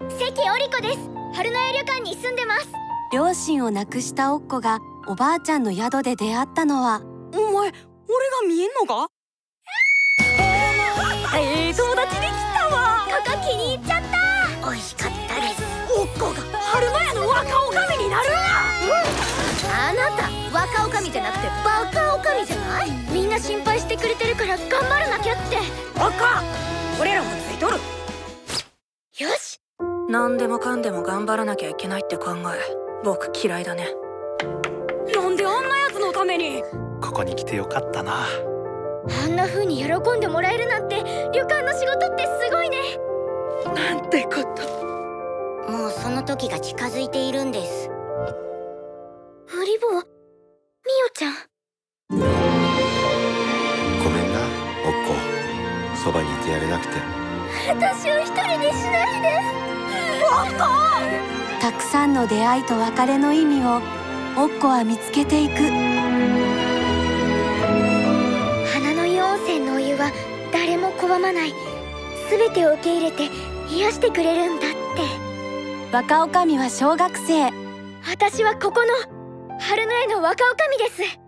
関織子です。春の湯旅館に住んでます。両親を亡くしたおっこがおばあちゃんの宿で出会ったのは。お前俺が見えんのか？ええ友達できたわ。ここ気に入っちゃった。美味しかったです。おっこが春の屋の若女将になるあなた若女将じゃなくてバカ女将じゃない？みんな心配してくれて何でもかんでも頑張らなきゃいけないって考え僕嫌いだね。なんであんなやつのために？ここに来てよかったな。あんな風に喜んでもらえるなんて旅館の仕事ってすごいね。なんてこと。もうその時が近づいているんです。ウリボーみおちゃん。ごめんなおっこ。そばにいてやれなくて。私を一人にしないでたくさんの出会いと別れの意味をおっこは見つけていく。花の湯温泉のお湯は誰も拒まない。全てを受け入れて癒してくれるんだって。若女将は小学生。私はここの春の絵の若女将です